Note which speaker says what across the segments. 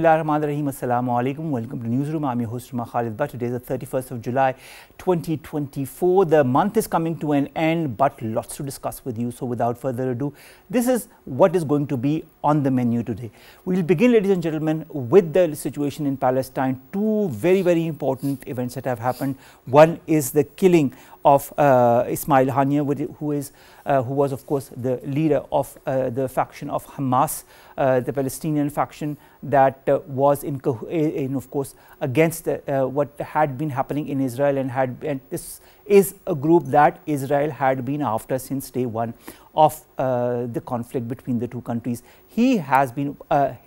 Speaker 1: Bismillahirrahmanirrahim. Assalamu alaikum. Welcome to Newsroom. I'm your host, Omar Khalid. But today is the 31st of July 2024. The month is coming to an end, but lots to discuss with you. So, without further ado, this is what is going to be on the menu today. We will begin, ladies and gentlemen, with the situation in Palestine. Two very, very important events that have happened. One is the killing of uh, Ismail Haniyeh, who is uh, who was of course the leader of uh, the faction of Hamas, uh, the Palestinian faction that uh, was in, in, of course against uh, what had been happening in Israel and had and this is a group that Israel had been after since day one of the conflict between the two countries. He has been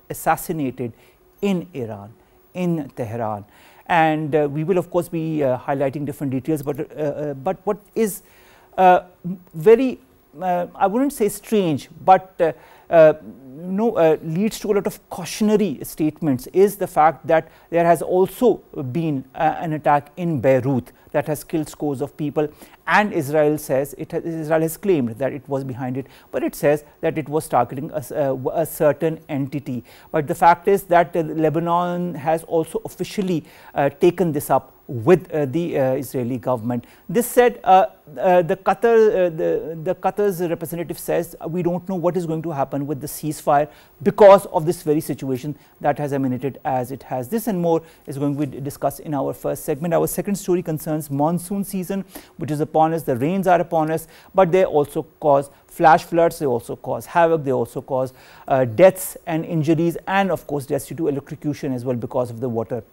Speaker 1: assassinated in Iran, in Tehran and uh, we will of course be uh, highlighting different details but uh, but what is very I wouldn't say strange but no, uh, leads to a lot of cautionary statements is the fact that there has also been uh, an attack in Beirut that has killed scores of people and Israel says it has, Israel has claimed that it was behind it, but it says that it was targeting a, a, a certain entity. But the fact is that uh, Lebanon has also officially uh, taken this up with uh, the uh, Israeli government. This said, uh, uh the Qatar, uh, the, the Qatar's representative says we don't know what is going to happen with the ceasefire because of this very situation that has emanated as it has. This and more is going to be discussed in our first segment. Our second story concerns monsoon season, which is upon us. The rains are upon us, but they also cause flash floods. They also cause havoc. They also cause uh, deaths and injuries, and of course, deaths due to electrocution as well because of the water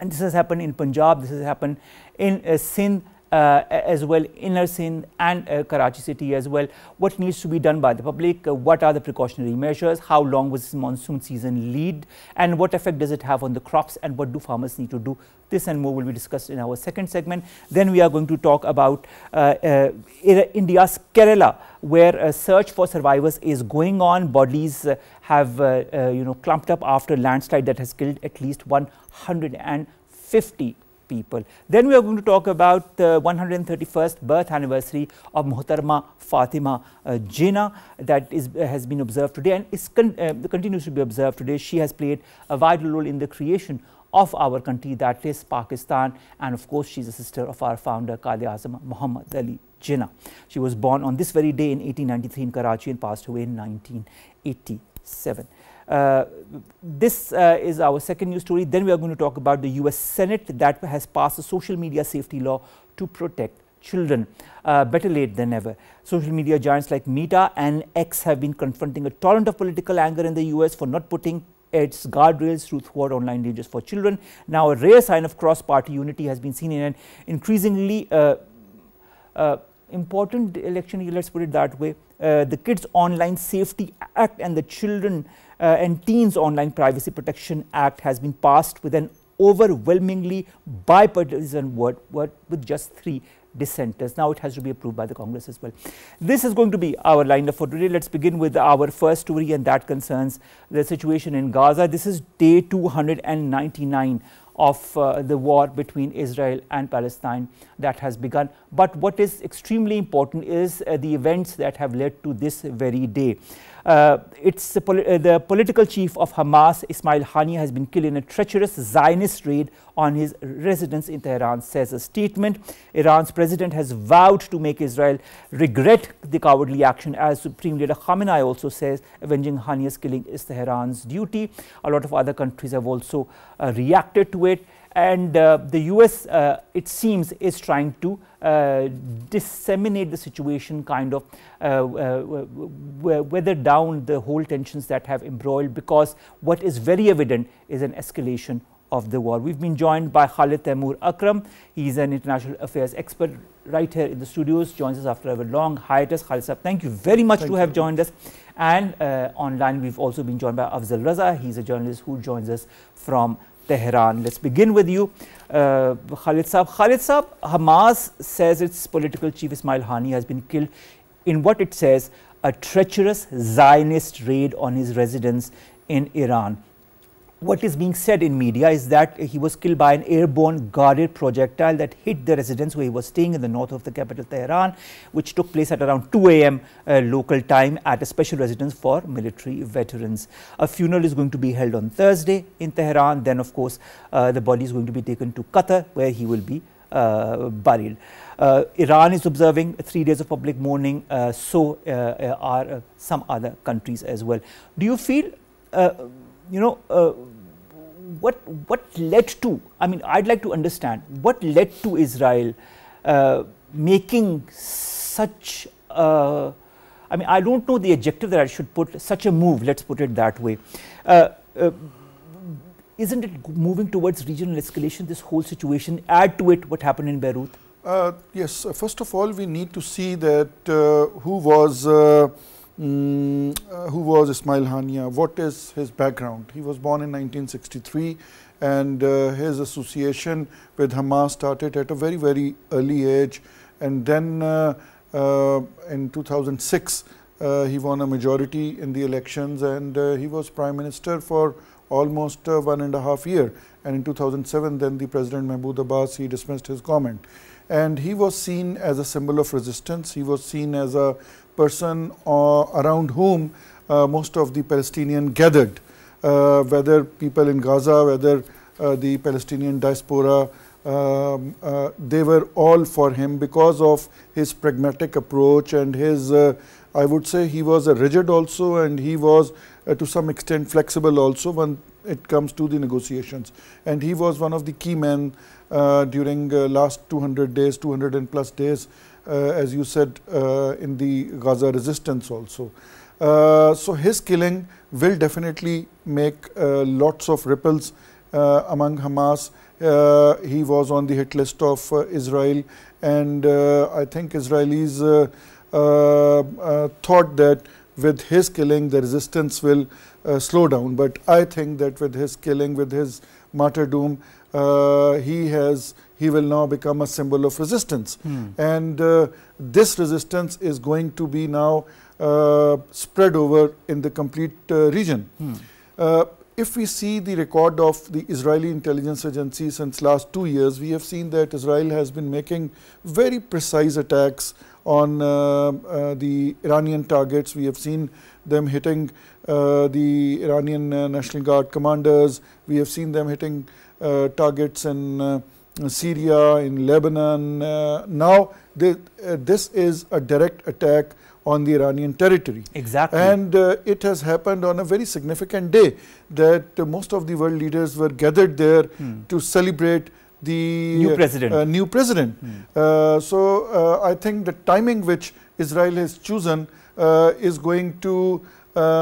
Speaker 1: and this has happened in Punjab, this has happened in uh, Sindh uh, as well, inner Sindh and uh, Karachi city as well. What needs to be done by the public? Uh, what are the precautionary measures? How long was this monsoon season lead? And what effect does it have on the crops? And what do farmers need to do? This and more will be discussed in our second segment. Then we are going to talk about uh, uh, India's Kerala, where a search for survivors is going on. Bodies uh, have you know clumped up after landslide that has killed at least 150 people. Then we are going to talk about the 131st birth anniversary of Muhtarma Fatima uh, Jinnah that is, has been observed today and is con uh, continues to be observed today. She has played a vital role in the creation of our country that is Pakistan and of course she is a sister of our founder Quaid-e-Azam Muhammad Ali Jinnah. She was born on this very day in 1893 in Karachi and passed away in 1987. Uh, this uh, is our second news story. Then we are going to talk about the US Senate that has passed a social media safety law to protect children. Uh, better late than never. Social media giants like Meta and X have been confronting a torrent of political anger in the US for not putting its guardrails through thwart online dangers for children. Now, a rare sign of cross-party unity has been seen in an increasingly uh, uh, important election, year, let's put it that way. Uh, the Kids Online Safety Act and the Children and Teens Online Privacy Protection Act has been passed with an overwhelmingly bipartisan vote, with just three dissenters. Now it has to be approved by the Congress as well. This is going to be our lineup for today. Let's begin with our first story and that concerns the situation in Gaza. This is day 299 of uh, the war between Israel and Palestine that has begun. But what is extremely important is uh, the events that have led to this very day. Uh, it's the, poli uh, the, political chief of Hamas, Ismail Haniyeh, has been killed in a treacherous Zionist raid on his residence in Tehran, says a statement. Iran's president has vowed to make Israel regret the cowardly action, as Supreme Leader Khamenei also says avenging Haniyeh's killing is Tehran's duty. A lot of other countries have also uh, reacted to it and uh, the US uh, it seems is trying to uh, disseminate the situation kind of uh, uh, weather down the whole tensions that have embroiled because what is very evident is an escalation of the war. We've been joined by Khalid Taimur Akram. He's an international affairs expert right here in the studios, joins us after a long hiatus. Khalid Saab, thank you very much thank to have joined us. And uh, online, we've also been joined by Afzal Reza. He's a journalist who joins us from Tehran. Let's begin with you, uh, Khalid Saab. Khalid Saab, Hamas says its political chief Ismail Hani has been killed in what it says a treacherous Zionist raid on his residence in Iran. What is being said in media is that he was killed by an airborne guided projectile that hit the residence where he was staying in the north of the capital Tehran, which took place at around 2 a.m. Uh, local time at a special residence for military veterans. A funeral is going to be held on Thursday in Tehran. Then, of course, uh, the body is going to be taken to Qatar, where he will be uh, buried. Uh, Iran is observing three days of public mourning, uh, so uh, are some other countries as well. Do you feel you know, uh, what what led to? I mean, I'd like to understand what led to Israel uh, making such. I mean, I don't know the adjective that I should put. Such a move. Let's put it that way. Uh, uh, isn't it moving towards regional escalation? This whole situation. Add to it what happened in Beirut.
Speaker 2: Uh, yes. first of all, we need to see that who was Mm, uh, who was Ismail Haniyeh, what is his background. He was born in 1963 and uh, his association with Hamas started at a very, very early age. And then uh, uh in 2006, uh, he won a majority in the elections and he was prime minister for almost one and a half year. And in 2007, then the President Mahmoud Abbas, he dismissed his government. And he was seen as a symbol of resistance. He was seen as a person uh, around whom uh, most of the Palestinian gathered, uh, whether people in Gaza, whether the Palestinian diaspora, um, uh, they were all for him because of his pragmatic approach and his, uh, I would say he was a rigid also and he was uh, to some extent flexible also when it comes to the negotiations. And he was one of the key men during last 200 days, 200 and plus days Uh, as you said uh, in the Gaza resistance also. Uh, so his killing will definitely make uh, lots of ripples uh, among Hamas. he was on the hit list of Israel and I think Israelis thought that with his killing the resistance will uh, slow down. But I think that with his killing, with his martyrdom, uh, he has he will now become a symbol of resistance. Hmm. And uh, this resistance is going to be now uh, spread over in the complete uh, region. Hmm. Uh, if we see the record of the Israeli intelligence agency since last two years, we have seen that Israel has been making very precise attacks on uh, uh, the Iranian targets. We have seen them hitting the Iranian National Guard commanders. We have seen them hitting targets in Syria, in Lebanon. Uh, now, they, uh, this is a direct attack on the Iranian territory.
Speaker 1: Exactly.
Speaker 2: And uh, it has happened on a very significant day that uh, most of the world leaders were gathered there hmm. to celebrate the
Speaker 1: new president.
Speaker 2: Uh, new president. Hmm. Uh, so I think the timing which Israel has chosen is going to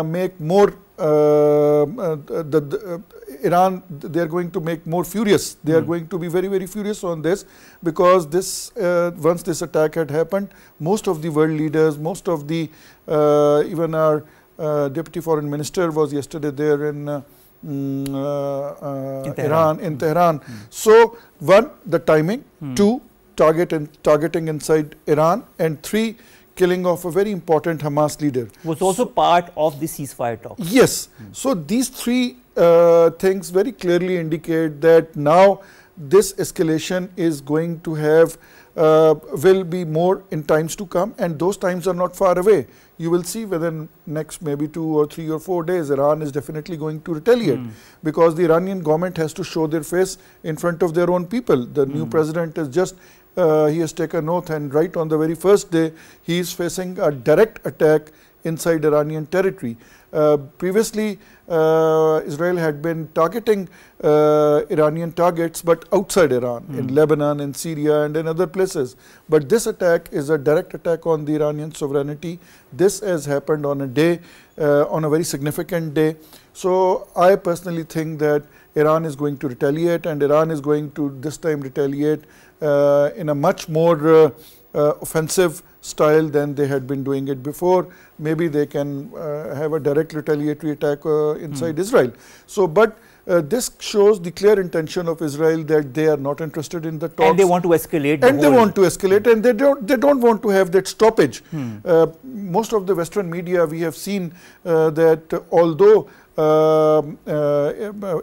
Speaker 2: make more the, the Iran, they are going to make more furious. They mm. are hmm. going to be very, very furious on this because this, uh, once this attack had happened, most of the world leaders, most of the, uh, even our uh, deputy foreign minister was yesterday there in uh, mm, uh, in Iran, in Tehran. Mm. So, one, the timing, hmm. two, target and targeting inside Iran, and three, killing of a very important Hamas leader.
Speaker 1: Was also so, part of the ceasefire talk.
Speaker 2: Yes. So these three uh, things very clearly indicate that now this escalation is going to have uh, will be more in times to come and those times are not far away. You will see within next maybe two or three or four days Iran is definitely going to retaliate mm. because the Iranian government has to show their face in front of their own people. The mm. new hmm. president is just uh, he has taken oath and right on the very first day he is facing a direct attack inside Iranian territory. Uh, previously, uh, Israel had been targeting uh, Iranian targets, but outside Iran, mm. in. Lebanon, in Syria, and in other places. But this attack is a direct attack on the Iranian sovereignty. This has happened on a day, uh, on a very significant day. So, I personally think that Iran is going to retaliate, and Iran is going to this time retaliate uh, in a much more uh, offensive style than they had been doing it before. Maybe they can uh, have a direct retaliatory attack uh, inside mm. Israel. So, but uh, this shows the clear intention of Israel that they are not interested in the talks.
Speaker 1: And they want to escalate.
Speaker 2: and they want to escalate, and they don't. They don't want to have that stoppage.
Speaker 1: Hmm.
Speaker 2: Uh, most of the Western media, we have seen uh, that although uh,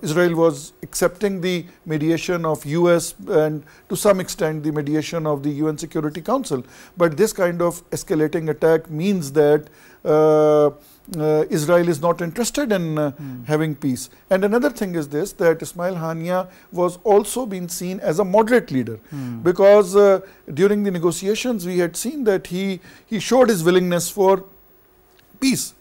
Speaker 2: Israel was accepting the mediation of US and to some extent the mediation of the UN Security Council. But this kind of escalating attack means that uh, uh, Israel is not interested in uh, mm. having peace. And another thing is this that Ismail Haniyeh was also being seen as a moderate leader mm. because uh, during the negotiations we had seen that he, he showed his willingness for peace.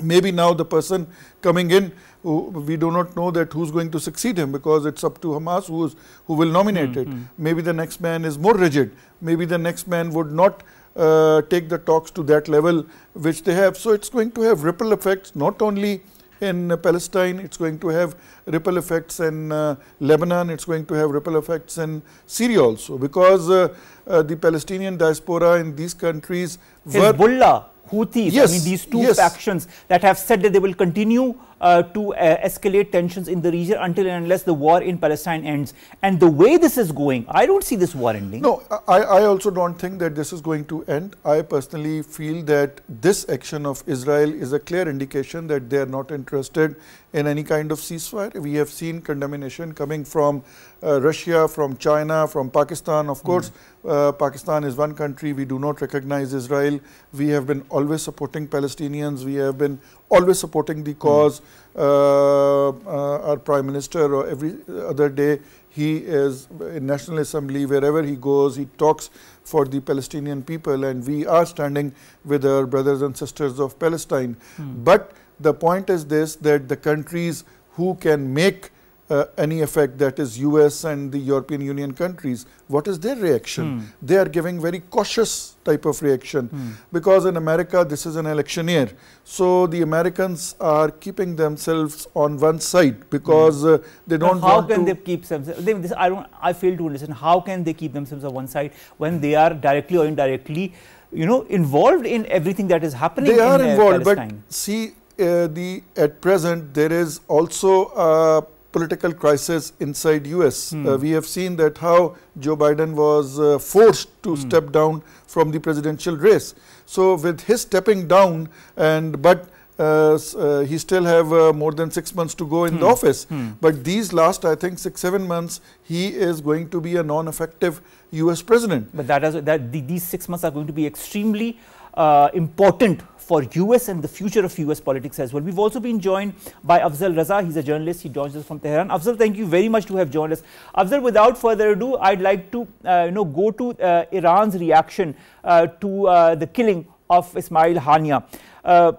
Speaker 2: Hmm. Maybe now the person coming in we do not know that who's going to succeed him because it's up to Hamas who is who will nominate mm -hmm. it. Maybe the next man is more rigid. Maybe the next man would not uh, take the talks to that level which they have. So it's going to have ripple effects not only in uh, Palestine, it's going to have ripple effects in uh, Lebanon, it's going to have ripple effects in Syria also because uh, uh, the Palestinian diaspora in these countries
Speaker 1: Hezbollah Houthis, yes, I mean these two yes. factions that have said that they will continue uh, to uh, escalate tensions in the region until and unless the war in Palestine ends. And the way this is going, I don't see this war ending.
Speaker 2: No, I, I also don't think that this is going to end. I personally feel that this action of Israel is a clear indication that they are not interested in any kind of ceasefire. We have seen condemnation coming from uh, Russia, from China, from Pakistan. Of course, mm. Pakistan is one country. We do not recognize Israel. We have been always supporting Palestinians. We have been always supporting the cause. Mm. Uh, our Prime Minister, or every other day, he is in National Assembly, wherever he goes, he talks for the Palestinian people, and we are standing with our brothers and sisters of Palestine. Mm. But the point is this that the countries who can make uh, any effect that is US and the European Union countries. What is their reaction? Mm. They are giving very cautious type of reaction mm. because in America this is an election year. So the Americans are keeping themselves on one side because mm. uh, they don't
Speaker 1: how can they keep themselves they, this, I don't I fail to understand how can they keep themselves on one side when they are directly or indirectly you know involved in everything that is happening
Speaker 2: they are
Speaker 1: in,
Speaker 2: uh, involved but see uh, the at present there is also a political crisis inside US. Mm. Uh, we have seen that how Joe Biden was uh, forced to mm. step down from the presidential race. So with his stepping down and but uh, uh, he still have uh, more than six months to go in the hmm. office. Hmm. But these last, I think, six seven months, he is going to be a non-effective U.S. president.
Speaker 1: But that is that the, these six months are going to be extremely uh, important for US and the future of US politics as well. We've also been joined by Afzal Reza. He's a journalist. He joins us from Tehran. Afzal, thank you very much to have joined us. Afzal, without further ado, I'd like to uh, you know go to uh, Iran's reaction uh, to uh, the killing of Ismail Haniyeh.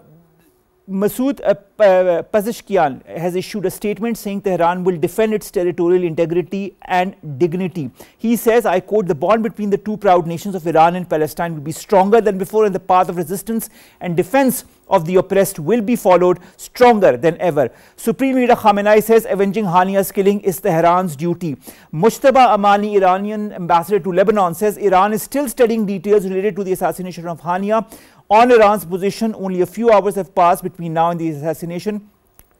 Speaker 1: Uh, Masoud uh, Pezeshkian has issued a statement saying Tehran will defend its territorial integrity and dignity. He says, I quote, the bond between the two proud nations of Iran and Palestine will be stronger than before and the path of resistance and defense of the oppressed will be followed stronger than ever. Supreme Leader Khamenei says avenging Haniyeh's killing is Tehran's duty. Mujtaba Amani, Iranian ambassador to Lebanon, says Iran is still studying details related to the assassination of Haniyeh on Iran's position. Only a few hours have passed between now and the assassination.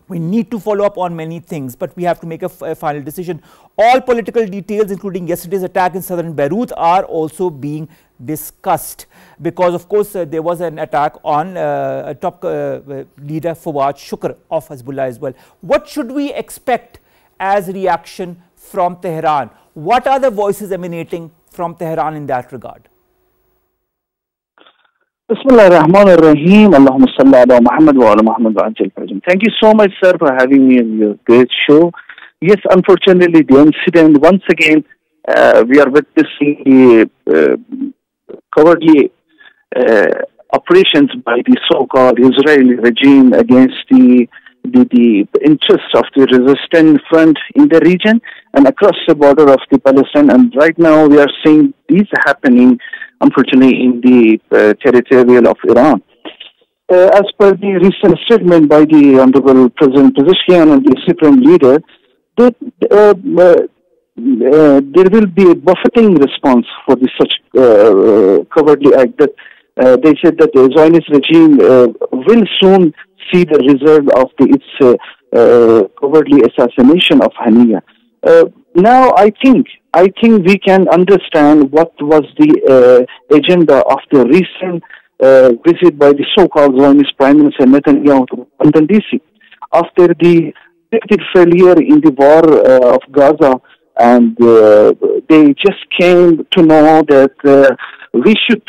Speaker 1: We need to follow up on many things, but we have to make a, final decision. All political details, including yesterday's attack in southern Beirut, are also being discussed because, of course, uh, there was an attack on uh, top uh, leader Fuad Shukr of Hezbollah as well. What should we expect as reaction from Tehran? What are the voices emanating from Tehran in that regard?
Speaker 3: Bismillah ar-Rahman ar-Rahim. Allahumma salli ala Muhammad wa ala Muhammad wa Thank you so much, sir, for having me on your great show. Yes, unfortunately, the incident, once again, uh, we are witnessing uh, cowardly uh, operations by the so-called Israeli regime against the, the, the interests of the resistance front in the region and across the border of the Palestine. And right now, we are seeing these happening unfortunately, in the uh, territorial of Iran. Uh, as per the recent statement by the Honorable President Pezeshkian and the Supreme Leader, that uh, uh, there will be a buffeting response for this such uh, cowardly act. That uh, they said that the Zionist regime will soon see the result of the, its uh, cowardly assassination of Haniyeh. Uh, now I think I think we can understand what was the uh, agenda of the recent uh, visit by the so-called Zionist Prime Minister Netanyahu to London DC after the failure in the war uh, of Gaza, and uh, they just came to know that uh, we should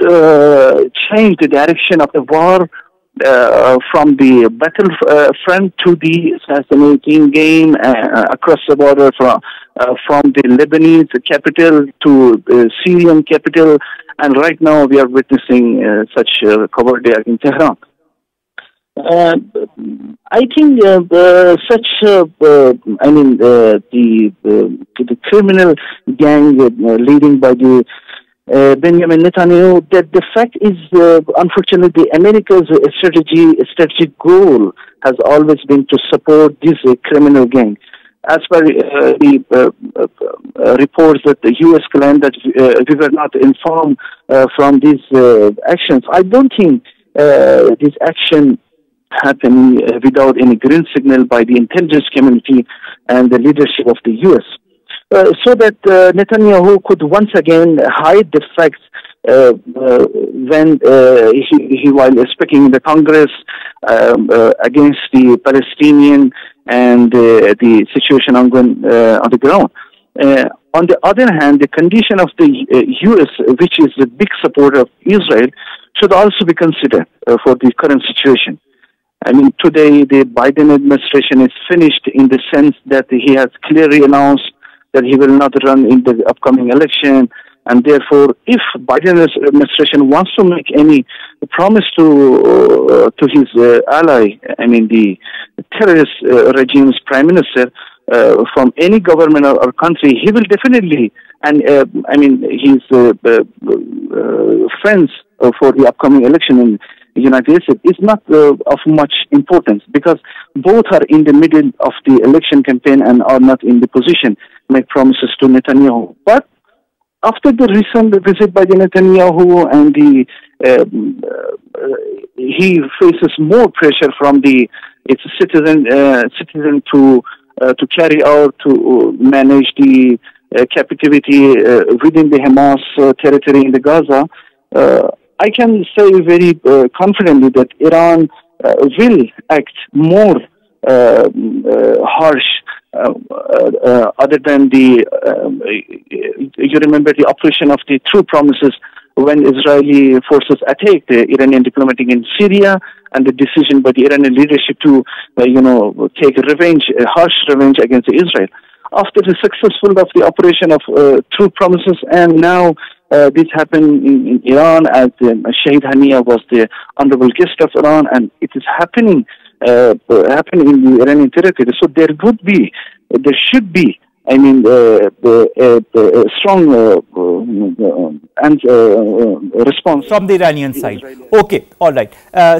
Speaker 3: change the direction of the war uh, from the battlefront uh, to the assassinating game uh, across the border from uh, from the Lebanese capital to the Syrian capital, and right now we are witnessing uh, such uh, cowardly in Tehran. Uh, I think such, I mean, the the criminal gang leading by the uh, Benjamin Netanyahu that the fact is, uh, unfortunately, America's strategy, strategic goal has always been to support this uh, criminal gang. As per uh, the uh, uh, reports that the U.S. claimed that we were not informed from these actions, I don't think this action happened without any green signal by the intelligence community and the leadership of the U.S. Uh, so that uh, Netanyahu could once again hide the facts uh, uh when uh, he, he, while speaking in the Congress um, against the Palestinian and the situation on, on the ground. on the other hand, the condition of the U.S., which is a big supporter of Israel, should also be considered for the current situation. I mean, today the Biden administration is finished in the sense that he has clearly announced that he will not run in the upcoming election. And therefore, if Biden administration wants to make any promise to uh, to his uh, ally, I mean the terrorist uh, regime's prime minister, uh, from any government or, or, country, he will definitely, and uh, I mean his uh, friends for the upcoming election in the United States is not of much importance because both are in the middle of the election campaign and are not in the position make promises to Netanyahu. But after the recent visit by the Netanyahu and the um, uh, he faces more pressure from the its citizen uh, citizen to uh, to carry out to manage the uh, captivity uh, within the Hamas uh, territory in the Gaza. I can say very confidently that Iran will act more harsh other than the, um, you remember the operation of the true promises when Israeli forces attacked the Iranian diplomatic in Syria and the decision by the Iranian leadership to, uh, you know, take revenge, harsh revenge against Israel. After the successful of the operation of uh, true promises, and now uh, this happened in, in Iran as um, Shahid Haniyeh was the honorable guest of Iran, and it is happening uh, happening in the Iranian territory. So there would be, there should be, I mean, uh, uh, strong and response
Speaker 1: from the Iranian side. Okay, all right.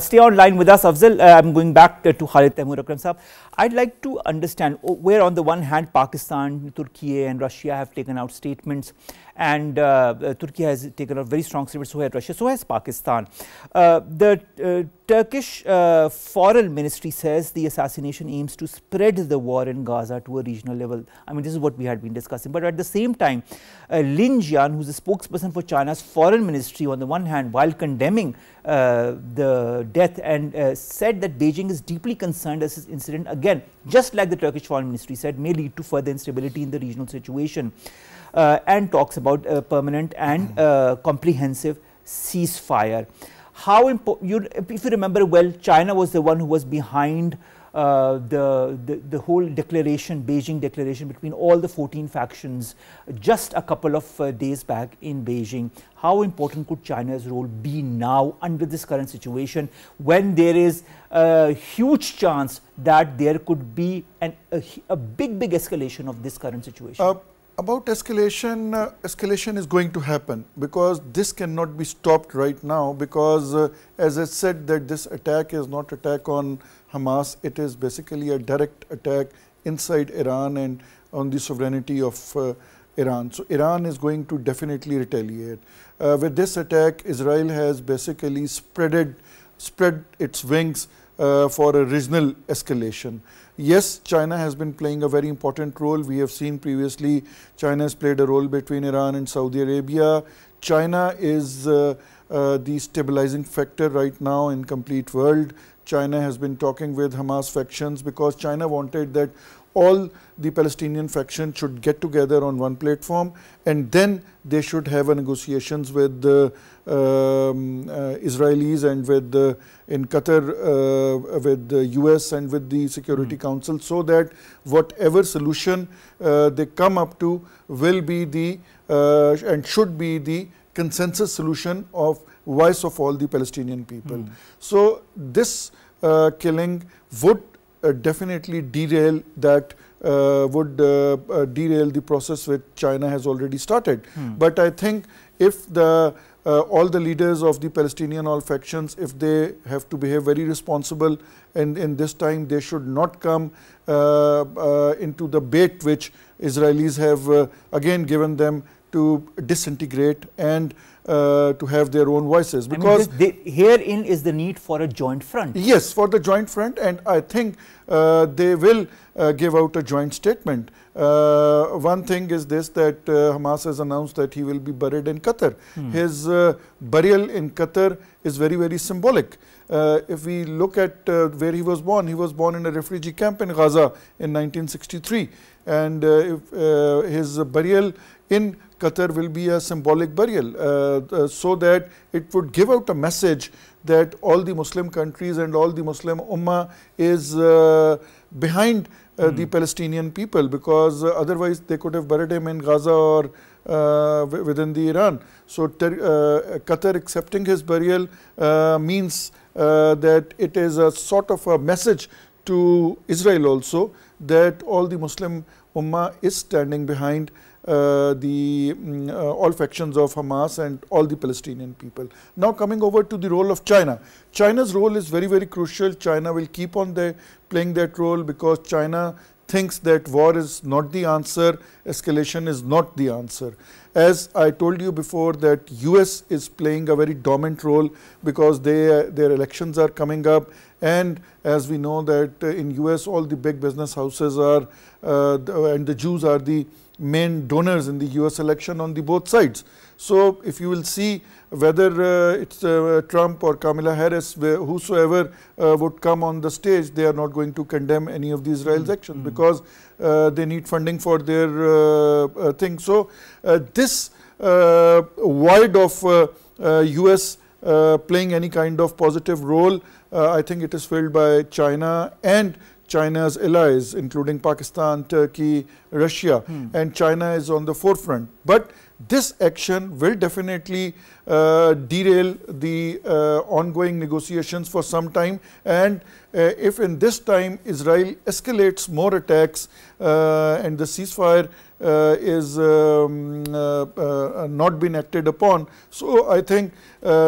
Speaker 1: stay online with us, Afzal. I'm going back to Khalid Taimur Akram. I'd like to understand where, on the one hand, Pakistan, Turkey, and Russia have taken out statements, and uh, uh, Turkey has taken out very strong statements. So has Russia, so has Pakistan. Uh, the uh, Turkish uh, Foreign Ministry says the assassination aims to spread the war in Gaza to a regional level. I mean, this is what we had been discussing. But at the same time, uh, Lin Jian, who's a spokesperson for China's Foreign Ministry, on the one hand, while condemning the death and said that Beijing is deeply concerned as this incident again, just like the Turkish Foreign Ministry said, may lead to further instability in the regional situation uh, and talks about a permanent and uh, comprehensive ceasefire. How important, if you remember well, China was the one who was behind uh, the, the, the, whole declaration, Beijing declaration between all the 14 factions just a couple of uh, days back in Beijing. How important could China's role be now under this current situation when there is a huge chance that there could be an, a, a big, big escalation of this current situation? Uh,
Speaker 2: about escalation, uh, escalation is going to happen because this cannot be stopped right now because uh, as I said that this attack is not attack on Hamas, it is basically a direct attack inside Iran and on the sovereignty of uh, Iran. So Iran is going to definitely retaliate. Uh, with this attack, Israel has basically spreaded, spread its wings uh, for a regional escalation. Yes, China has been playing a very important role. We have seen previously China has played a role between Iran and Saudi Arabia. China is uh, uh, the stabilizing factor right now in complete world. China has been talking with Hamas factions because China wanted that all the Palestinian faction should get together on one platform and then they should have negotiations with the um, uh, Israelis and with the, in Qatar uh, with the US and with the Security mm. Council so that whatever solution uh, they come up to will be the uh, and should be the consensus solution of voice of all the Palestinian people. Mm. So this uh, killing would definitely derail that uh, would uh, derail the process which China has already started. Hmm. But I think if the uh, all the leaders of the Palestinian all factions, if they have to behave very responsible and in this time they should not come uh, uh, into the bait which Israelis have again given them to disintegrate and uh, to have their own voices
Speaker 1: because I mean, herein is the need for a joint front.
Speaker 2: Yes, for the joint front and I think uh, they will uh, give out a joint statement. Uh, one thing is this that uh, Hamas has announced that he will be buried in Qatar. Hmm. His uh, burial in Qatar is very very symbolic. if we look at where he was born, he was born in a refugee camp in Gaza in 1963 and if, his burial in Qatar will be a symbolic burial uh, uh, so that it would give out a message that all the Muslim countries and all the Muslim Ummah is uh, behind mm. the Palestinian people because otherwise they could have buried him in Gaza or uh, within the Iran. So uh, Qatar accepting his burial uh, means that it is a sort of a message to Israel also that all the Muslim Ummah is standing behind the mm, uh, all factions of Hamas and all the Palestinian people. Now coming over to the role of China. China's role is very, very crucial. China will keep on playing that role because China thinks that war is not the answer, escalation is not the answer. As I told you before that US is playing a very dominant role because they, their elections are coming up and as we know that uh, in US all the big business houses are uh, and the Jews are the main donors in the US election on the both sides. So if you will see whether uh, it's uh, Trump or Kamala Harris, whosoever uh, would come on the stage, they are not going to condemn any of the Israel's mm -hmm. actions mm -hmm. because uh, they need funding for their uh, uh, thing. So this void of US playing any kind of positive role, I think it is filled by China and China's allies, including Pakistan, Turkey, Russia, hmm. and China is on the forefront. But this action will definitely uh, derail the uh, ongoing negotiations for some time. And uh, if in this time Israel escalates more attacks uh, and the ceasefire uh, is um, uh, not been acted upon, so I think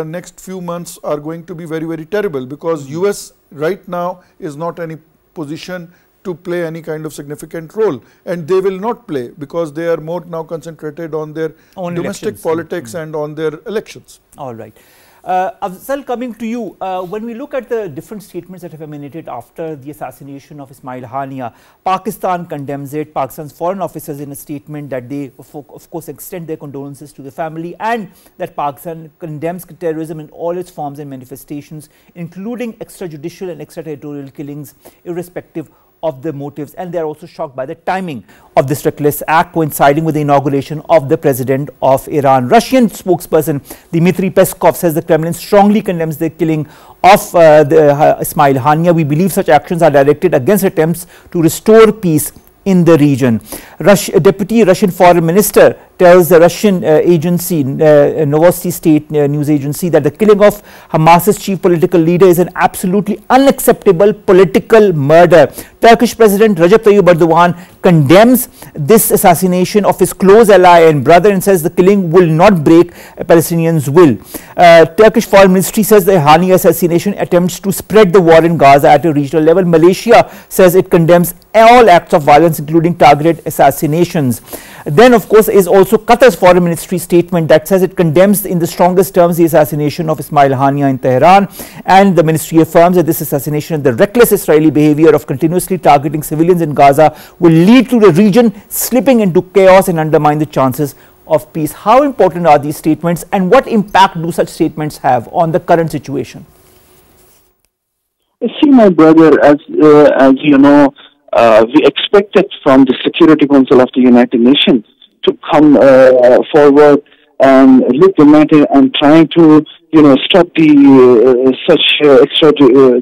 Speaker 2: next few months are going to be very, very terrible because hmm. US right now is not any position to play any kind of significant role and they will not play because they are more now concentrated on their on domestic elections. politics mm -hmm. and on their elections.
Speaker 1: All right. Uh, Afzal, coming to you, uh, when we look at the different statements that have emanated after the assassination of Ismail Haniyeh, Pakistan condemns it. Pakistan's foreign officers in a statement that they, of, of course, extend their condolences to the family and that Pakistan condemns terrorism in all its forms and manifestations, including extrajudicial and extraterritorial killings, irrespective of the motives and they are also shocked by the timing of this reckless act coinciding with the inauguration of the president of Iran. Russian spokesperson Dmitry Peskov says the Kremlin strongly condemns the killing of uh, the, uh, Ismail Haniyeh. We believe such actions are directed against attempts to restore peace in the region. Rush, Deputy Russian Foreign Minister tells the Russian uh, agency, uh, Novosti State uh, news agency, that the killing of Hamas's chief political leader is an absolutely unacceptable political murder. Turkish President Recep Tayyip Erdogan condemns this assassination of his close ally and brother and says the killing will not break Palestinians' will. Uh, Turkish Foreign Ministry says the Hani assassination attempts to spread the war in Gaza at a regional level. Malaysia says it condemns all acts of violence including targeted assassination assassinations. Then, of course, is also Qatar's foreign ministry statement that says it condemns in the strongest terms the assassination of Ismail Haniyeh in Tehran. And the ministry affirms that this assassination and the reckless Israeli behavior of continuously targeting civilians in Gaza will lead to the region slipping into chaos and undermine the chances of peace. How important are these statements and what impact do such statements have on the current situation?
Speaker 3: See, my brother, as, uh, as you know, uh, we expected from the Security Council of the United Nations to come uh, forward and look the matter and trying to, you know, stop the uh, such uh, uh,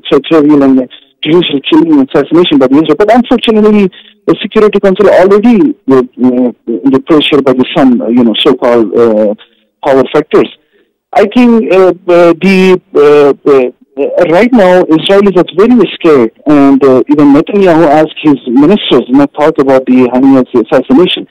Speaker 3: and judicial killing and assassination by the Israel. But unfortunately, the Security Council already uh, the pressure by the some, you know, so-called uh, power factors. I think uh, the uh, right now, Israel is very scared, and uh, even Netanyahu asked his ministers not talk about the Haniyeh's assassination.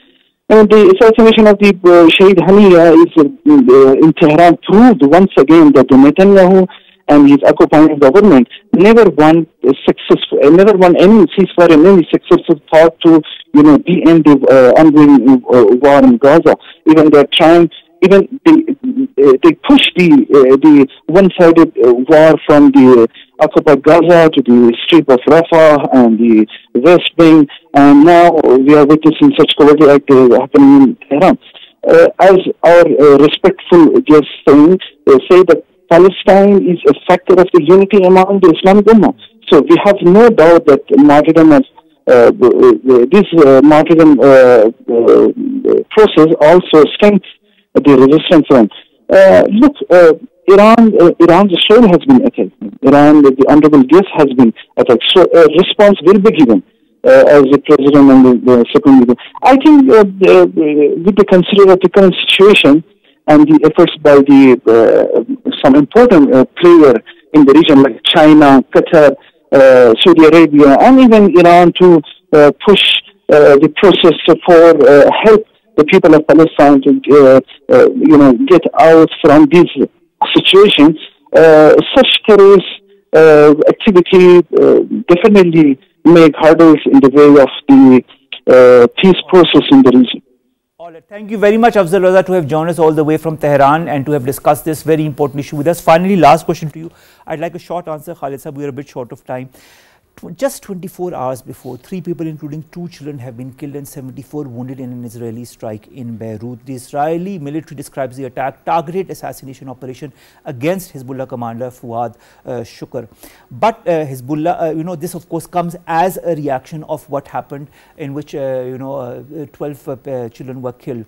Speaker 3: And the assassination of the uh, Shahid Haniyeh is uh, in Tehran proved once again that the Netanyahu and his occupying government never won successful, uh, never won any ceasefire and any successful thought to, you know, the end uh, ongoing uh, war in Gaza. Even they're trying even they, uh, they push the uh, the one-sided uh, war from the occupied Gaza to the Strip of Rafah and the West Bank, and now we are witnessing such cowardly act happening in Tehran. as our respectful guest saying, say that Palestine is a factor of the unity among the Islamic Ummah. So we have no doubt that martyrdom uh, this uh, martyrdom uh, process also strengthens the resistance front. Uh, look, uh, Iran, uh, Iran's soul has been attacked. Iran, the honorable guest has been attacked. So a response will be given. Uh, as the president and the, the second leader. I think uh, uh, with the consider of the current situation and the efforts by the some important player in the region like China, Qatar, Saudi Arabia, and even Iran to push the process for help the people of Palestine to, uh, uh, you know, get out from this situation. Uh, such terrorist activity definitely make hurdles in the way of the peace process in the region.
Speaker 1: All right. Thank you very much, Afzal Reza, to have joined us all the way from Tehran and to have discussed this very important issue with us. Finally, last question to you. I'd like a short answer, Khalid Sahab. We are a bit short of time just 24 hours before, three people, including two children, have been killed and 74 wounded in an Israeli strike in Beirut. The Israeli military describes the attack targeted assassination operation against Hezbollah commander Fuad uh, Shukr. But uh, Hezbollah, uh, you know, this of course comes as a reaction of what happened, in which uh, you know uh, 12 uh, children were killed.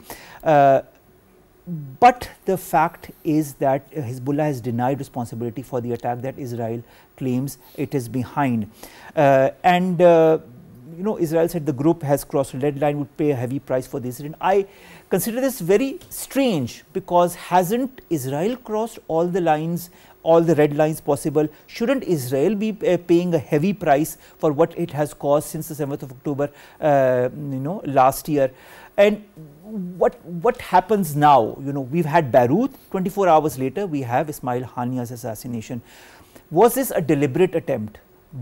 Speaker 1: But the fact is that Hezbollah has denied responsibility for the attack that Israel claims it is behind. Uh, and uh, you know, Israel said the group has crossed a red line, would pay a heavy price for this incident. I consider this very strange because hasn't Israel crossed all the lines, all the red lines possible? Shouldn't Israel be uh, paying a heavy price for what it has caused since the 7th of October, uh, you know, last year? And what what happens now? You know, we've had Beirut. 24 hours later, we have Ismail Haniyeh's assassination. Was this a deliberate attempt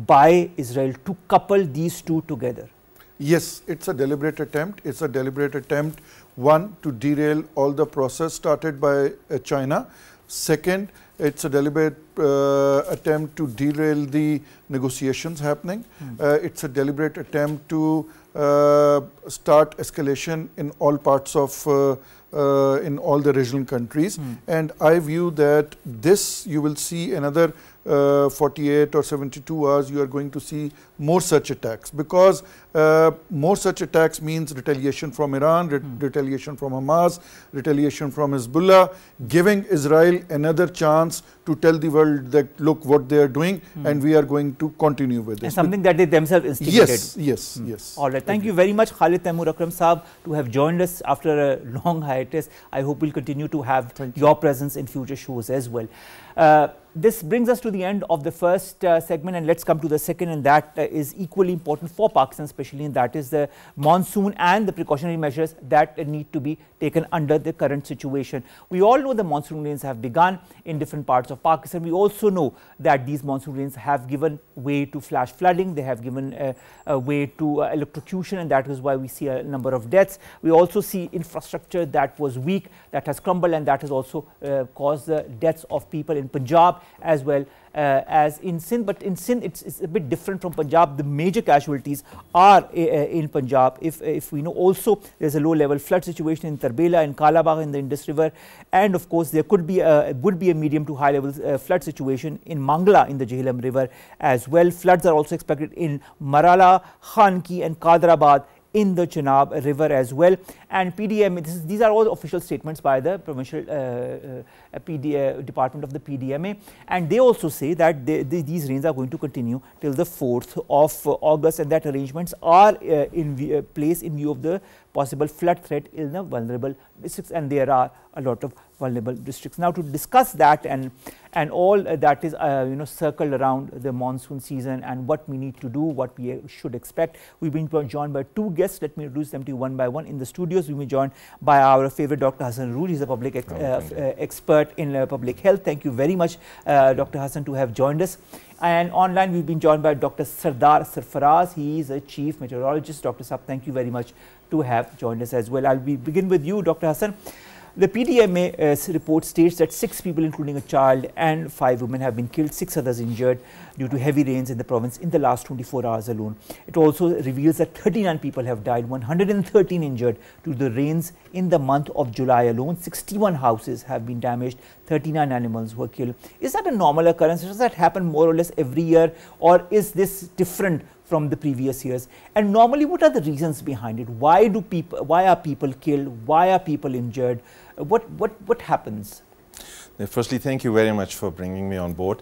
Speaker 1: by Israel to couple these two together?
Speaker 2: Yes, it's a deliberate attempt. It's a deliberate attempt, one, to derail all the process started by uh, China. Second, it's a deliberate uh, attempt to derail the negotiations happening. Mm. Uh, it's a deliberate attempt to uh, start escalation in all parts of uh, uh, in all the regional countries. Mm. And I view that this you will see another uh, 48 or 72 hours you are going to see more such attacks because uh, more such attacks means retaliation from Iran, re mm. retaliation from Hamas, retaliation from Hezbollah, giving Israel another chance to tell the world that look what they are doing mm. and we are going to continue with this.
Speaker 1: And something that they themselves instigated.
Speaker 2: Yes, yes, mm. yes.
Speaker 1: All right. Thank you very much Khalid Taimur Akram Saab to have joined us after a long hiatus. I hope we'll continue to have your presence in future shows as well. Uh, this brings us to the end of the first uh, segment and let's come to the second and that uh, is equally important for Pakistan especially and that is the monsoon and the precautionary measures that uh, need to be taken under the current situation. We all know the monsoon rains have begun in different parts of Pakistan. We also know that these monsoon rains have given way to flash flooding, they have given uh, a way to uh, electrocution and that is why we see a number of deaths. We also see infrastructure that was weak that has crumbled and that has also uh, caused the deaths of people in Punjab as well uh, as in Sindh, but in Sindh it's, it's, a bit different from Punjab. The major casualties are uh, in Punjab. If, if we know also there's a low level flood situation in Tarbela and Kalabagh in the Indus River and of course there could be a, would be a medium to high level uh, flood situation in Mangla in the Jhelum River as well. Floods are also expected in Marala, Khanki and Qadirabad in the Chenab River as well. And PDM, is, these are all official statements by the provincial uh, uh, uh, department of the PDMA. And they also say that they, they, these rains are going to continue till the 4th of August and that arrangements are uh, in uh, place in view of the possible flood threat in the vulnerable districts and there are a lot of vulnerable districts. Now to discuss that and and all that is uh, you know circled around the monsoon season and what we need to do, what we should expect. We've been joined by two guests. Let me introduce them to you one by one. In the studios, we've been joined by our favorite Dr. Hasan Orooj. He's a public ex oh, uh, expert in uh, public health. Thank you very much, uh, Dr. Hasan, to have joined us. And online, we've been joined by Dr. Sardar Sarfaraz. He is a chief meteorologist. Dr. Sab, thank you very much to have joined us as well. I'll be begin with you, Dr. Hasan. The PDMA report states that six people, including a child and five women, have been killed, six others injured due to heavy rains in the province in the last 24 hours alone. It also reveals that 39 people have died, 113 injured due to the rains in the month of July alone. 61 houses have been damaged, 39 animals were killed. Is that a normal occurrence? Does that happen more or less every year, or is this different from the previous years and normally what are the reasons behind it why do people why are people killed why are people injured what, what, what happens?
Speaker 4: Firstly, thank you very much for bringing me on board.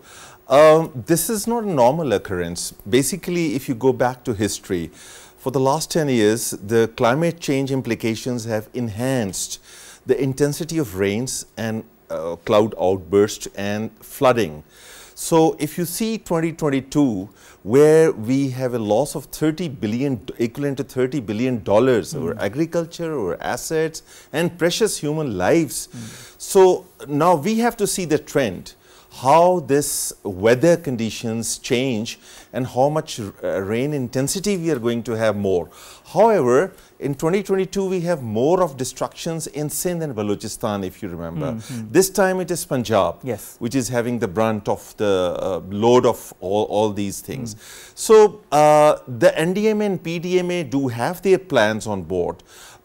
Speaker 4: Um, this is not a normal occurrence. Basically, if you go back to history, for the last 10 years, the climate change implications have enhanced the intensity of rains and uh, cloud outbursts and flooding. So if you see 2022, where we have a loss of 30 billion, equivalent to 30 billion dollars mm. over agriculture, over assets, and precious human lives. Mm. So now we have to see the trend how this weather conditions change and how much uh, rain intensity we are going to have more. However, in 2022 we have more of destructions in Sindh and Balochistan if you remember. Mm -hmm. This time it is Punjab
Speaker 1: yes.
Speaker 4: which is having the brunt of the uh, load of all, all these things. Mm. So uh, the NDMA and PDMA do have their plans on board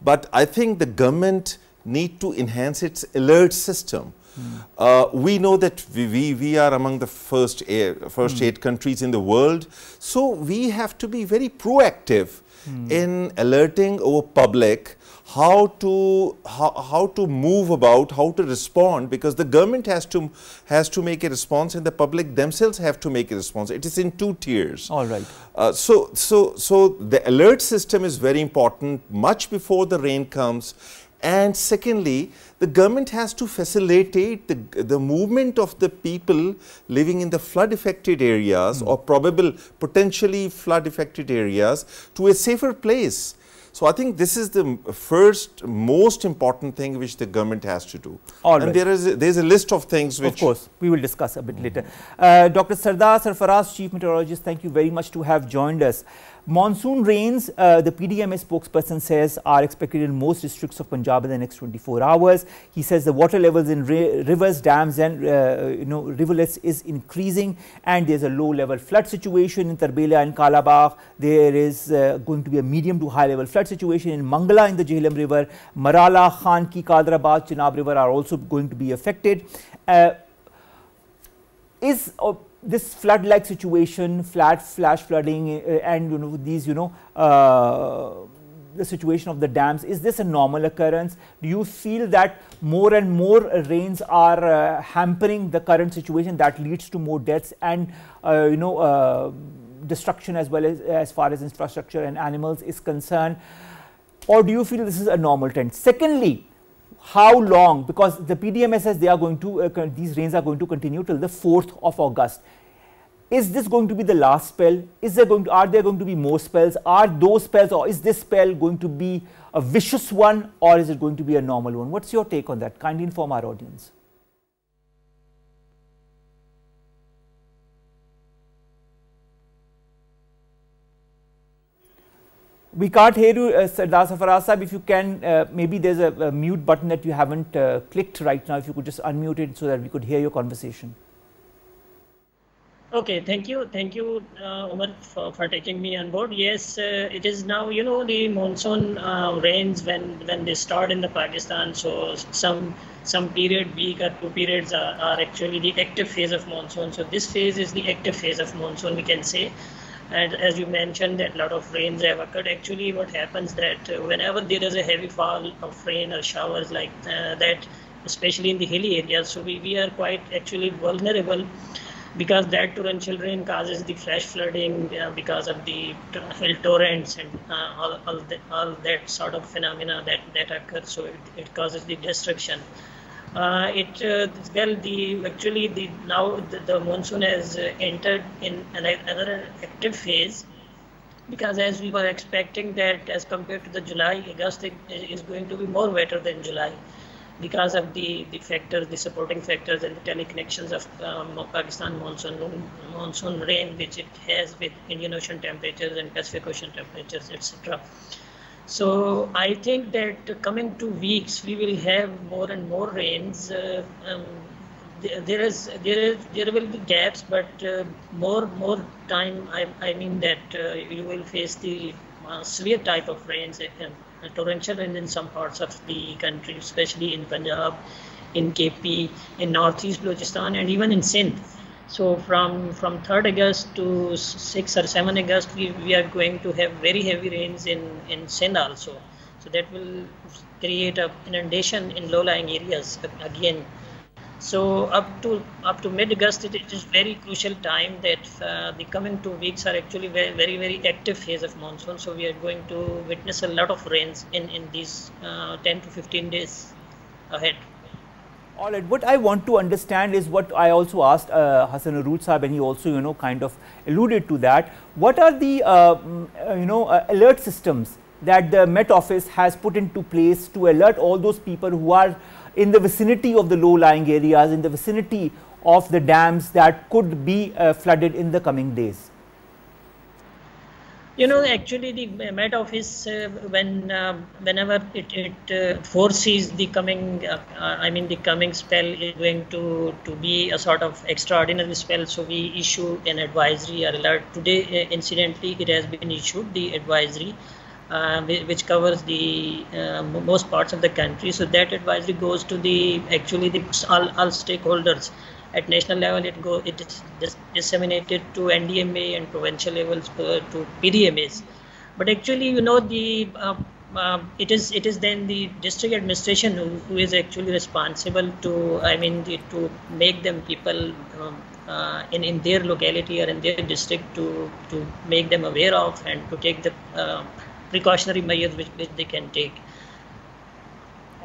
Speaker 4: but I think the government need to enhance its alert system uh, we know that we, we, we, are among the first, eight, first mm. eight countries in the world. So we have to be very proactive mm. in alerting our public how to how, how to move about how to respond because the government has to has to make a response and the public themselves have to make a response it is in two tiers
Speaker 1: all right
Speaker 4: uh, so so so the alert system is very important much before the rain comes and secondly, the government has to facilitate the, the movement of the people living in the flood affected areas mm. or probable potentially flood affected areas to a safer place. So I think this is the first most important thing which the government has to do.
Speaker 1: All
Speaker 4: and
Speaker 1: right.
Speaker 4: there is a, there is a list of things which.
Speaker 1: Of course, we will discuss a bit later. Uh, Dr. Sardar Sarfaraz, Chief Meteorologist, thank you very much to have joined us. Monsoon rains, uh, the PDMA spokesperson says, are expected in most districts of Punjab in the next 24 hours. He says the water levels in rivers, dams and uh, you know rivulets is increasing and there's a low level flood situation in Tarbela and Kalabagh. There is uh, going to be a medium to high level flood situation in Mangala in the Jhelum River. Marala, Khanki, Qadirabad, Chenab River are also going to be affected. Uh, is this flood-like situation, flat flash flooding, uh, and you know these, you know, uh, the situation of the dams, is this a normal occurrence? Do you feel that more and more rains are uh, hampering the current situation that leads to more deaths and uh, you know uh, destruction as well as as far as infrastructure and animals is concerned, or do you feel this is a normal trend? Secondly, how long? Because the PDMS says they are going to uh, these rains are going to continue till the 4th of August. Is this going to be the last spell? Is there going to are there going to be more spells? Are those spells or is this spell going to be a vicious one or is it going to be a normal one? What's your take on that? Kindly inform our audience We can't hear you, uh, Sardar Sarfaraz If you can, uh, maybe there's a, a, mute button that you haven't uh, clicked right now. If you could just unmute it so that we could hear your conversation.
Speaker 5: Okay, thank you. Thank you, uh, Omar, for, for taking me on board. Yes, uh, it is now, you know, the monsoon uh, rains when, when they start in the Pakistan. So some some period, week or two periods are, are actually the active phase of monsoon. So this phase is the active phase of monsoon, we can say and as you mentioned that a lot of rains have occurred. Actually what happens that uh, whenever there is a heavy fall of rain or showers like uh, that especially in the hilly areas so we, we are quite actually vulnerable because that torrential rain causes the flash flooding uh, because of the hill torrents and uh, all, all, the, all that sort of phenomena that, that occur. So it, it causes the destruction uh, it uh, well the actually the now the, the monsoon has uh, entered in another active phase because as we were expecting that as compared to the July, August is going to be more wetter than July because of the, the factors, the supporting factors and the teleconnections of um, Pakistan monsoon, monsoon rain which it has with Indian Ocean temperatures and Pacific Ocean temperatures, etc. So I think that coming two weeks we will have more and more rains. Uh, um, there is there is there will be gaps, but uh, more more time. I, I mean that uh, you will face the uh, severe type of rains, uh, torrential rain in some parts of the country, especially in Punjab, in KP, in northeast Balochistan, and even in Sindh. So from from 3rd August to 6 or 7 August, we, we are going to have very heavy rains in in Sindh also. So that will create a inundation in low-lying areas again. So up to up to mid-August, it, it is very crucial time that uh, the coming two weeks are actually very very very active phase of monsoon. So we are going to witness a lot of rains in in these uh, 10 to 15 days ahead.
Speaker 1: All right. What I want to understand is what I also asked uh, Hasan Orooj Saab, and he also, you know, kind of alluded to that. What are the, uh, mm, uh, you know, uh, alert systems that the Met Office has put into place to alert all those people who are in the vicinity of the low-lying areas, in the vicinity of the dams that could be uh, flooded in the coming days?
Speaker 5: You know, actually, the Met Office, uh, when uh, whenever it, it uh, foresees the coming, uh, uh, I mean, the coming spell is going to to be a sort of extraordinary spell, so we issue an advisory or alert. Today, uh, incidentally, it has been issued the advisory, which covers the most parts of the country. So that advisory goes to the actually the all, all stakeholders at national level it go it is dis disseminated to NDMA and provincial levels to PDMAs but actually you know the uh, uh, it is it is then the district administration who, who is actually responsible to I mean the, to make them people um, uh, in in their locality or in their district to to make them aware of and to take the uh, precautionary measures which, which they can take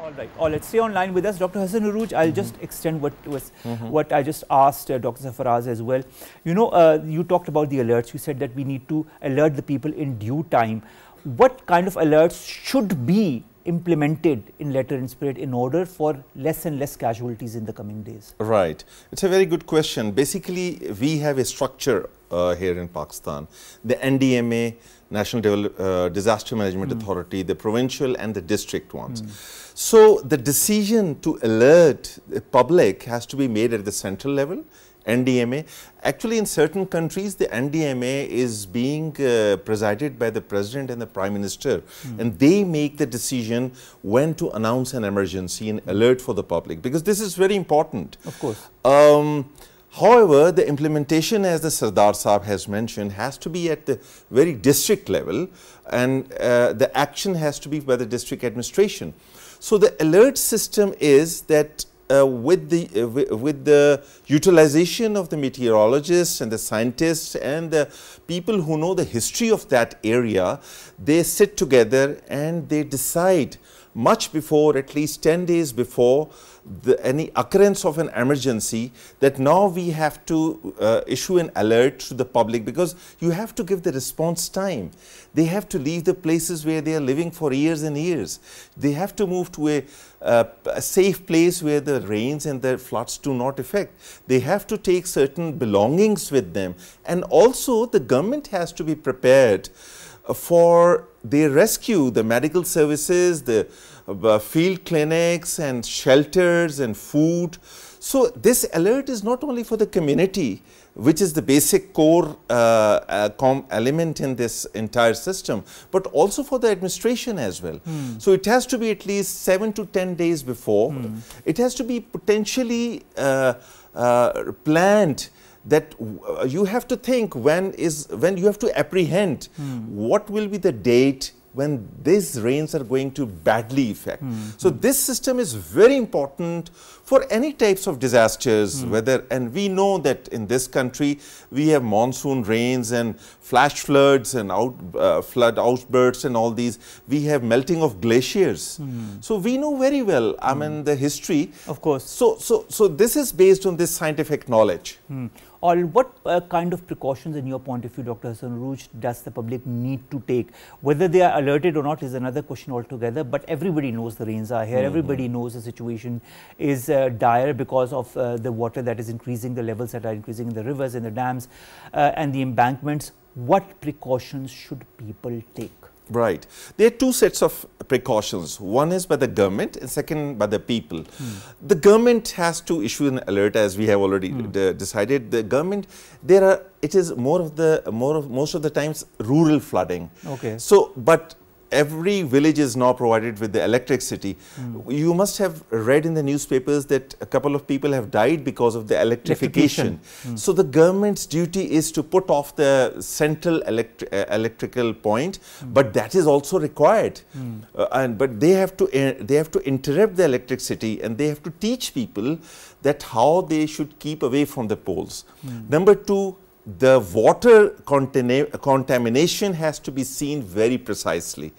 Speaker 1: all right, all right. Stay online with us, Dr. Hasan Orooj. I'll mm -hmm. just extend what was mm -hmm. what I just asked uh, Dr. Sarfaraz as well. You know, uh, you talked about the alerts. You said that we need to alert the people in due time. What kind of alerts should be implemented in letter and spirit in order for less and less casualties in the coming days?
Speaker 4: Right. It's a very good question. Basically, we have a structure uh, here in Pakistan. The NDMA, National Devel uh, Disaster Management mm. Authority, the provincial and the district ones. Mm. So the decision to alert the public has to be made at the central level, NDMA. Actually, in certain countries, the NDMA is being uh, presided by the president and the prime minister, mm. and they make the decision when to announce an emergency and alert for the public, because this is very important.
Speaker 1: Of course.
Speaker 4: Um, However, the implementation as the Sardar Saab has mentioned has to be at the very district level and uh, the action has to be by the district administration. So the alert system is that uh, with the uh, with the utilization of the meteorologists and the scientists and the people who know the history of that area, they sit together and they decide much before, at least 10 days before the, any occurrence of an emergency, that now we have to uh, issue an alert to the public because you have to give the response time. They have to leave the places where they are living for years and years. They have to move to a, uh, a safe place where the rains and the floods do not affect. They have to take certain belongings with them and also the government has to be prepared for their rescue, the medical services, the uh, field clinics and shelters and food. So, this alert is not only for the community, which is the basic core uh, uh, element in this entire system, but also for the administration as well. Mm. So, it has to be at least 7 to 10 days before. Mm. It has to be potentially uh, uh planned that uh, you have to think when is when you have to apprehend mm. what will be the date when these rains are going to badly affect. Mm. So, this system is very important for any types of disasters, mm. whether, and we know that in this country, we have monsoon rains and flash floods and out, uh, flood outbursts and all these. We have melting of glaciers. Mm. So, we know very well, I mean, the history.
Speaker 1: Of course.
Speaker 4: So, so, so this is based on this scientific knowledge.
Speaker 1: Hmm or what uh, kind of precautions in your point of view, Dr. Hasan Orooj, does the public need to take? Whether they are alerted or not is another question altogether, but everybody knows the rains are here. Mm -hmm. Everybody knows the situation is uh, dire because of uh, the water that is increasing, the levels that are increasing in the rivers and the dams uh, and the embankments. What precautions should people take?
Speaker 4: Right. There are two sets of precautions. One is by the government and second by the people. Mm. The government has to issue an alert as we have already mm. decided. The government, there are, it is more of the, more of, most of the times rural flooding.
Speaker 1: Okay.
Speaker 4: So, but every village is now provided with the electricity. Mm. You must have read in the newspapers that a couple of people have died because of the electrification. Mm. So the government's duty is to put off the central uh, electrical point, mm. but that is also required. Hmm. Uh, and but they have to uh, they have to interrupt the electricity and they have to teach people that how they should keep away from the poles. Hmm. Number two, the water contamination has to be seen very precisely.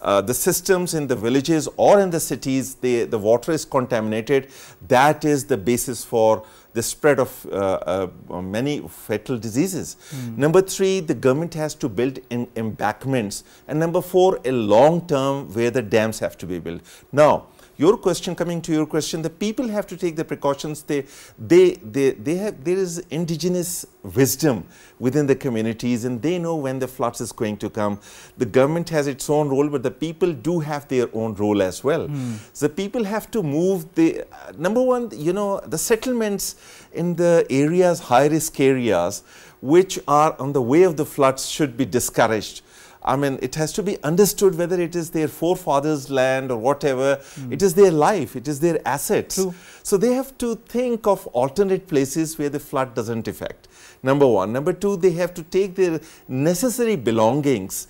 Speaker 4: Uh, the systems in the villages or in the cities, they, the water is contaminated. That is the basis for the spread of uh, uh, many fatal diseases. Mm. Number three, the government has to build embankments. And number four, a long term where the dams have to be built. Now, your question, coming to your question, the people have to take the precautions. They, they, they, they have, there is indigenous wisdom within the communities and they know when the floods is going to come. The government has its own role, but the people do have their own role as well. Mm. So people have to move the, uh, number one, you know, the settlements in the areas, high risk areas, which are on the way of the floods should be discouraged I mean, it has to be understood whether it is their forefathers' land or whatever. Mm. It is their life, it is their assets.
Speaker 1: True.
Speaker 4: So they have to think of alternate places where the flood doesn't affect. Number one. Number two, they have to take their necessary belongings.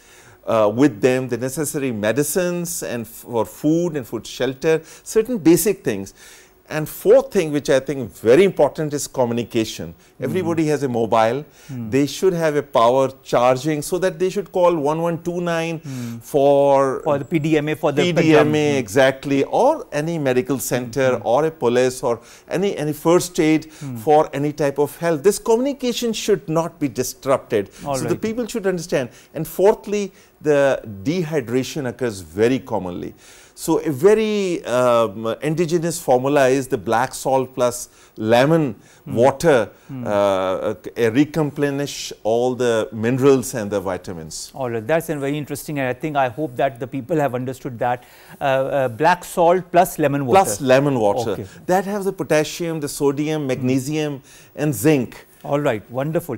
Speaker 4: Uh, with them the necessary medicines and for food and food shelter, certain basic things. And fourth thing, which I think very important is communication. Mm. Everybody has a mobile. Mm. They should have a power charging so that they should call 1129 mm. for
Speaker 1: for the PDMA for the
Speaker 4: PDMA hmm. exactly, or any medical center hmm. or a police or any any first aid hmm. for any type of help. This communication should not be disrupted. All so right. the people should understand. And fourthly, the dehydration occurs very commonly. So a very um, indigenous formula is the black salt plus lemon mm. water mm. Uh, replenish all the minerals and the vitamins.
Speaker 1: All right, that's very interesting and I think I hope that the people have understood that uh, uh, black salt plus lemon water.
Speaker 4: Plus lemon water. Okay. That has the potassium, the sodium, magnesium and zinc.
Speaker 1: All right, wonderful.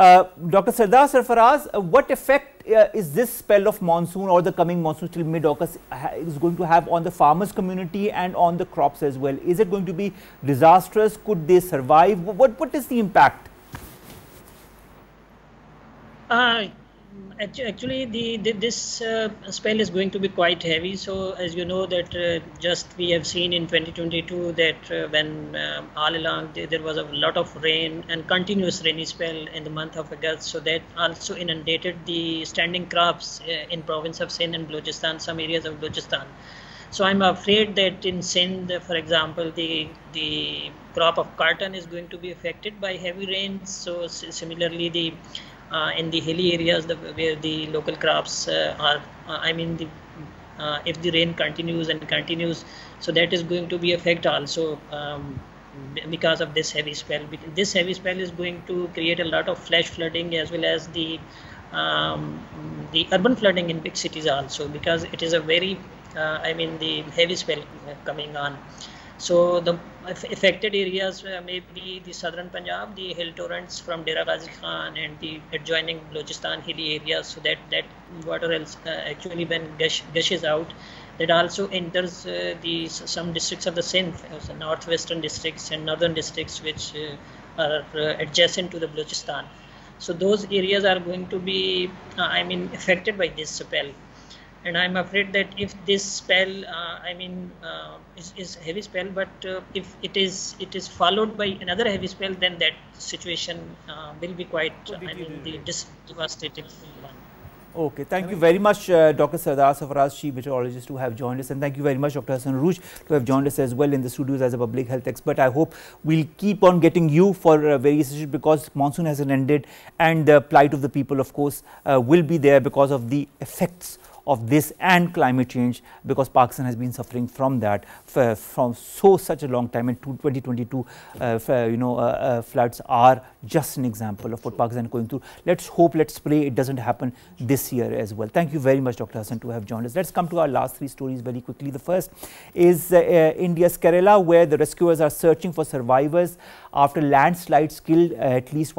Speaker 1: Uh, Dr. Sardar Sarfaraz, uh, what effect uh, is this spell of monsoon or the coming monsoon till mid-August is going to have on the farmers community and on the crops as well? Is it going to be disastrous? Could they survive? What, what is the impact?
Speaker 5: Uh, actually the, the this uh, spell is going to be quite heavy. So as you know that uh, just we have seen in 2022 that uh, when uh, all along there, there was a lot of rain and continuous rainy spell in the month of august. So that also inundated the standing crops uh, in province of Sindh and Balochistan some areas of Balochistan. So I'm afraid that in Sindh, for example, the the crop of cotton is going to be affected by heavy rains. So similarly, the in the hilly areas the, where the local crops uh, are, uh, I mean, the, uh, if the rain continues and continues, so that is going to be affect also um, because of this heavy spell. This heavy spell is going to create a lot of flash flooding as well as the um, the urban flooding in big cities also because it is a very uh, I mean the heavy spell coming on. So the affected areas uh, may be the southern Punjab, the hill torrents from Dera Ghazi Khan and the adjoining Balochistan hilly areas. So that that water else, uh, actually when gush, gushes out, that also enters uh, the some districts of the Sindh, uh, northwestern districts and northern districts which uh, are uh, adjacent to the Balochistan. So those areas are going to be, I mean, affected by this spell and I'm afraid that if this spell, uh, I mean, uh, is, is heavy spell, but uh, if it is it is followed by another heavy spell, then that situation uh, will be quite, I mean, the devastating one.
Speaker 1: Okay, thank you very much, uh, Dr. Sardar Sarfaraz, Chief Meteorologist, to have joined us, and thank you very much, Dr. Hasan Orooj, to have joined us as well in the studios as a public health expert. I hope we'll keep on getting you for uh, various issues because monsoon hasn't ended, and the plight of the people, of course, uh, will be there because of the effects of this and climate change because Pakistan has been suffering from that for, from so such a long time and 2022 uh, for, you know uh, uh, floods are just an example of what Pakistan is going through. Let's hope, let's pray it doesn't happen this year as well. Thank you very much Dr. Hasan to have joined us. Let's come to our last three stories very quickly. The first is uh, uh, India's Kerala where the rescuers are searching for survivors after landslides killed at least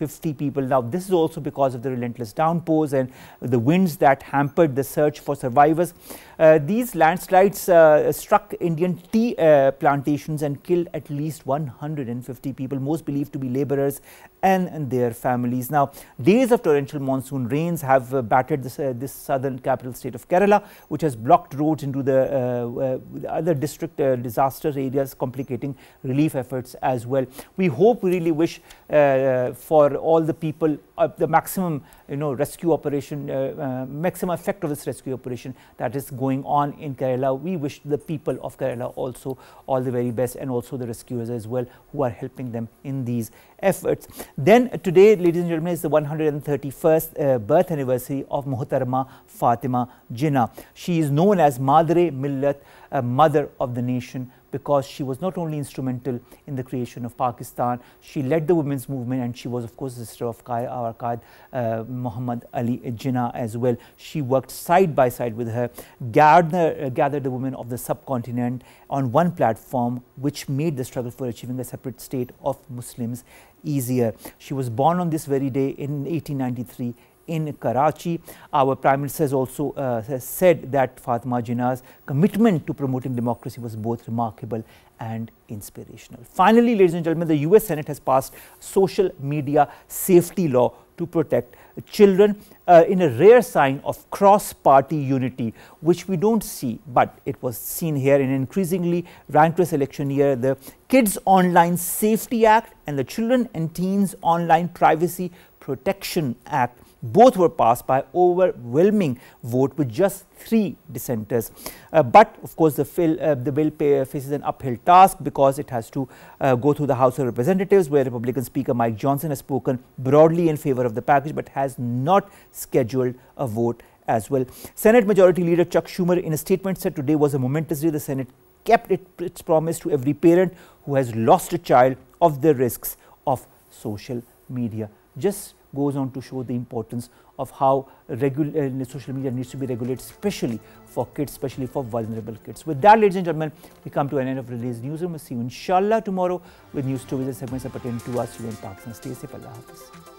Speaker 1: 150 people. Now this is also because of the relentless downpours and the winds that hampered the search for survivors. Uh, these landslides uh, struck Indian tea uh, plantations and killed at least 150 people, most believed to be laborers and, and their families. Now, days of torrential monsoon rains have battered this, this, southern capital state of Kerala, which has blocked roads into the, other district disaster areas, complicating relief efforts as well. We hope, we really wish for all the people Uh, the maximum you know rescue operation, uh, uh, maximum effect of this rescue operation that is going on in Kerala. We wish the people of Kerala also all the very best and also the rescuers as well who are helping them in these efforts. Then today, ladies and gentlemen, is the 131st uh, birth anniversary of Muhtarama Fatima Jinnah. She is known as Madre Millat, a mother of the nation because she was not only instrumental in the creation of Pakistan, she led the women's movement and she was of course the sister of our Qaid uh, Muhammad Ali Jinnah as well. She worked side by side with her, gathered, uh, gathered the women of the subcontinent on one platform which made the struggle for achieving a separate state of Muslims easier. She was born on this very day in 1893 in Karachi. Our Prime Minister has also uh, has said that Fatima Jinnah's commitment to promoting democracy was both remarkable and inspirational. Finally, ladies and gentlemen, the US Senate has passed social media safety law to protect children uh, in a rare sign of cross-party unity, which we don't see, but it was seen here in increasingly rancorous election year. The Kids Online Safety Act and the Children and Teens Online Privacy Protection Act both were passed by overwhelming vote with just three dissenters. Uh, but of course, the, uh, the bill pay, faces an uphill task because it has to uh, go through the House of Representatives where Republican Speaker Mike Johnson has spoken broadly in favor of the package but has not scheduled a vote as well. Senate Majority Leader Chuck Schumer in a statement said today was a momentous day. The Senate kept it, its promise to every parent who has lost a child of the risks of social media. Just goes on to show the importance of how uh, social media needs to be regulated, especially for kids, especially for vulnerable kids. With that, ladies and gentlemen, we come to an end of today's newsroom. We'll see you inshallah tomorrow with news stories and segments that pertain to us, you in Pakistan. Stay safe. Allah Hafiz.